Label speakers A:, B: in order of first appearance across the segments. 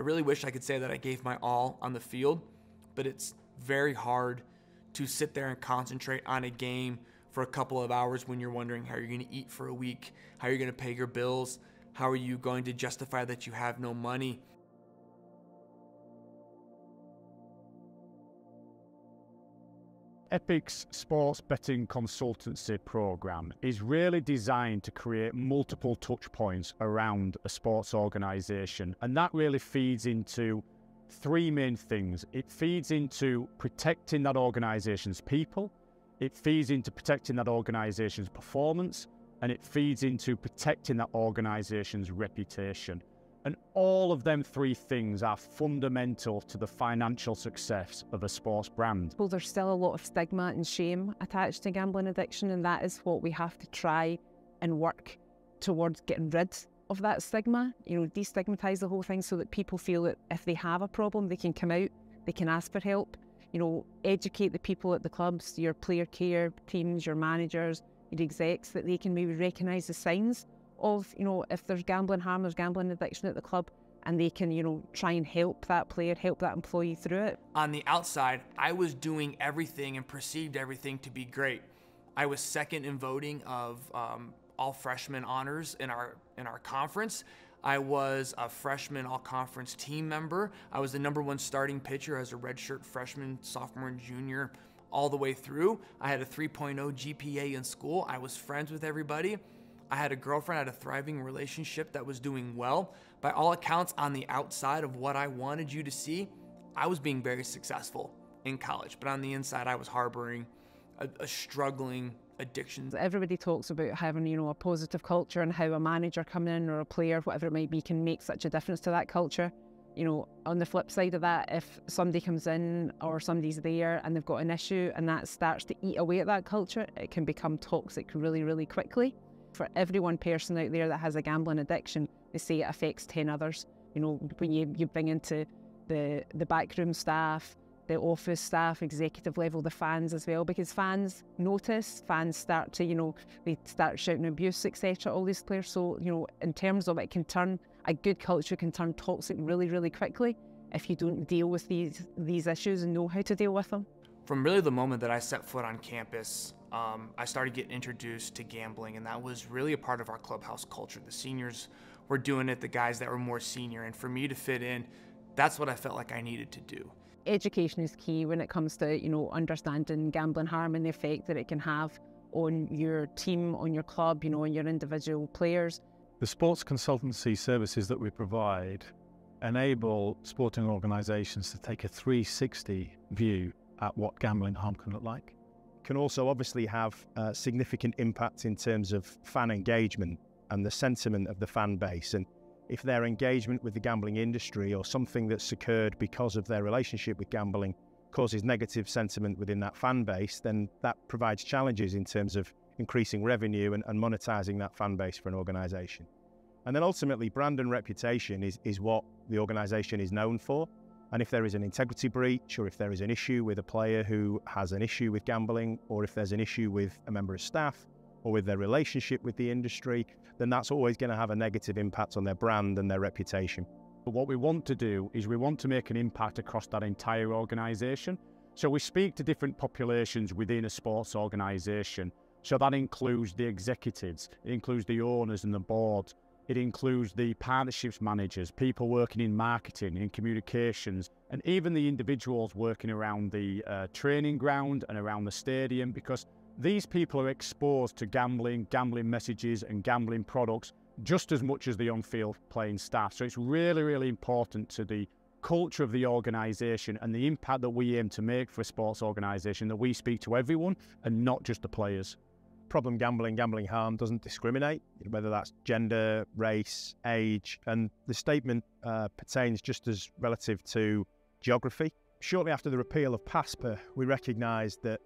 A: I really wish I could say that I gave my all on the field, but it's very hard to sit there and concentrate on a game for a couple of hours when you're wondering how you're going to eat for a week, how you're going to pay your bills, how are you going to justify that you have no money.
B: Epic's sports betting consultancy program is really designed to create multiple touch points around a sports organization. And that really feeds into three main things. It feeds into protecting that organization's people, it feeds into protecting that organization's performance, and it feeds into protecting that organization's reputation. And all of them three things are fundamental to the financial success of a sports brand.
C: Well, there's still a lot of stigma and shame attached to gambling addiction, and that is what we have to try and work towards getting rid of that stigma. You know, destigmatize the whole thing so that people feel that if they have a problem, they can come out, they can ask for help. You know, educate the people at the clubs, your player care teams, your managers, your execs, that they can maybe recognise the signs of, you know, if there's gambling harm, there's gambling addiction at the club, and they can, you know, try and help that player, help that employee through it.
A: On the outside, I was doing everything and perceived everything to be great. I was second in voting of um, all freshman honors in our in our conference. I was a freshman all conference team member. I was the number one starting pitcher as a redshirt freshman, sophomore, and junior all the way through. I had a 3.0 GPA in school. I was friends with everybody. I had a girlfriend, I had a thriving relationship that was doing well. By all accounts, on the outside of what I wanted you to see, I was being very successful in college. But on the inside, I was harboring a, a struggling addiction.
C: Everybody talks about having, you know, a positive culture and how a manager coming in or a player, whatever it might be, can make such a difference to that culture. You know, on the flip side of that, if somebody comes in or somebody's there and they've got an issue and that starts to eat away at that culture, it can become toxic really, really quickly for every one person out there that has a gambling addiction, they say it affects 10 others. You know, when you, you bring into the, the backroom staff, the office staff, executive level, the fans as well, because fans notice, fans start to, you know, they start shouting abuse, etc. All these players. So, you know, in terms of it can turn a good culture can turn toxic really, really quickly if you don't deal with these these issues and know how to deal with them.
A: From really the moment that I set foot on campus, um, I started getting introduced to gambling, and that was really a part of our clubhouse culture. The seniors were doing it, the guys that were more senior, and for me to fit in, that's what I felt like I needed to do.
C: Education is key when it comes to you know understanding gambling harm and the effect that it can have on your team, on your club, you know, on your individual players.
D: The sports consultancy services that we provide enable sporting organisations to take a 360 view at what gambling harm can look like
E: can also obviously have a significant impact in terms of fan engagement and the sentiment of the fan base. And if their engagement with the gambling industry or something that's occurred because of their relationship with gambling causes negative sentiment within that fan base, then that provides challenges in terms of increasing revenue and, and monetizing that fan base for an organization. And then ultimately, brand and reputation is, is what the organization is known for. And if there is an integrity breach, or if there is an issue with a player who has an issue with gambling, or if there's an issue with a member of staff, or with their relationship with the industry, then that's always going to have a negative impact on their brand and their reputation.
B: But what we want to do is we want to make an impact across that entire organisation. So we speak to different populations within a sports organisation. So that includes the executives, it includes the owners and the board, it includes the partnerships managers, people working in marketing, in communications, and even the individuals working around the uh, training ground and around the stadium because these people are exposed to gambling, gambling messages, and gambling products just as much as the on field playing staff. So it's really, really important to the culture of the organisation and the impact that we aim to make for a sports organisation that we speak to everyone and not just the players
E: problem gambling, gambling harm doesn't discriminate, whether that's gender, race, age, and the statement uh, pertains just as relative to geography. Shortly after the repeal of PASPA, we recognised that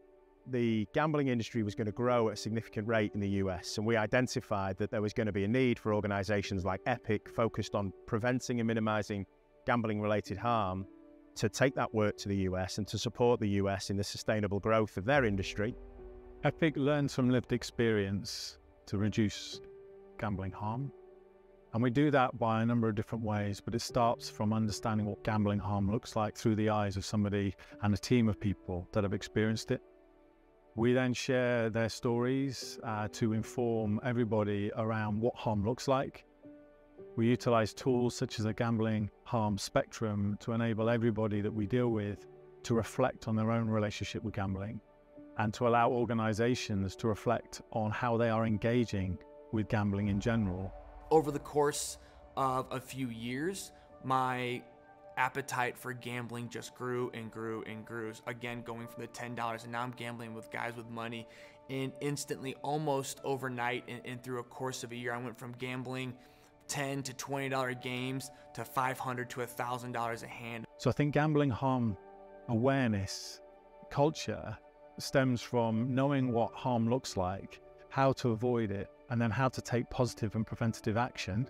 E: the gambling industry was going to grow at a significant rate in the US, and we identified that there was going to be a need for organisations like Epic focused on preventing and minimising gambling related harm to take that work to the US and to support the US in the sustainable growth of their industry
D: Epic learns from lived experience to reduce gambling harm. And we do that by a number of different ways, but it starts from understanding what gambling harm looks like through the eyes of somebody and a team of people that have experienced it. We then share their stories uh, to inform everybody around what harm looks like. We utilize tools such as a gambling harm spectrum to enable everybody that we deal with to reflect on their own relationship with gambling and to allow organizations to reflect on how they are engaging with gambling in general
A: over the course of a few years, my appetite for gambling just grew and grew and grew. Again, going from the $10, and now I'm gambling with guys with money. And instantly, almost overnight, and, and through a course of a year, I went from gambling 10 to $20 games to 500 to $1,000 a hand.
D: So I think gambling harm awareness culture stems from knowing what harm looks like, how to avoid it, and then how to take positive and preventative action,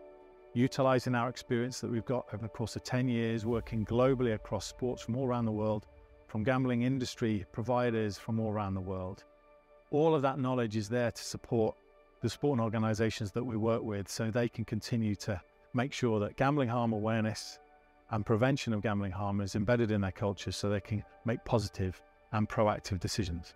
D: utilizing our experience that we've got over the course of 10 years working globally across sports from all around the world, from gambling industry providers from all around the world. All of that knowledge is there to support the sporting organizations that we work with so they can continue to make sure that gambling harm awareness and prevention of gambling harm is embedded in their culture so they can make positive and proactive decisions.